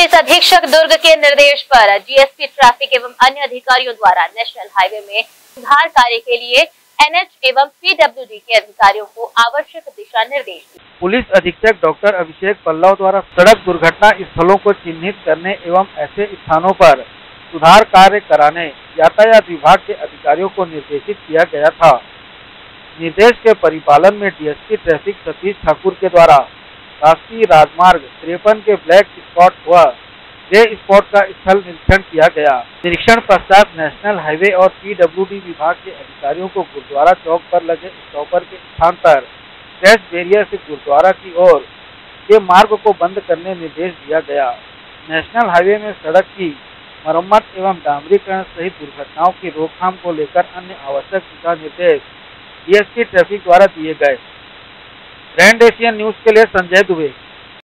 Police अधीक्षक दुर्ग के निर्देश पर जीएसपी ट्रैफ़िक एवं अन्य अधिकारियों द्वारा नेशनल हाईवे में सुधार कार्य के लिए एनएच एवं पीडब्ल्यूडी के अधिकारियों को आवश्यक दिशा निर्देश पुलिस अधीक्षक डॉक्टर अभिषेक पल्लव द्वारा सड़क दुर्घटना स्थलों को चिन्हित करने एवं ऐसे स्थानों पर सुधार कार्य कराने यातायात विभाग के अधिकारियों को निर्देशित किया गया था। निर्देश के परिपालन में डीएसपी ट्रैफ़िक सतीश ठाकुर के द्वारा राष्ट्रीय राजमार्ग तिरपन के ब्लैक स्पॉट हुआ ग्रे स्पॉट का स्थल निरीक्षण किया गया। निरीक्षण पश्चात नेशनल हाईवे और पीडब्ल्यूडी विभाग के अधिकारियों को गुरुद्वारा चौक पर लगे स्टॉपर के स्थान पर क्रैश बैरियर से गुरुद्वारा की ओर के मार्ग को बंद करने निर्देश दिया गया। नेशनल हाईवे में सड़क की मरम्मत एवं डामरीकरण सहित दुर्घटनाओं की रोकथाम को लेकर अन्य आवश्यक दिशा निर्देश डीएसपी ट्रैफ़िक द्वारा दिए गए। ग्रैंड एशियन न्यूज़ के लिए संजय दुबे।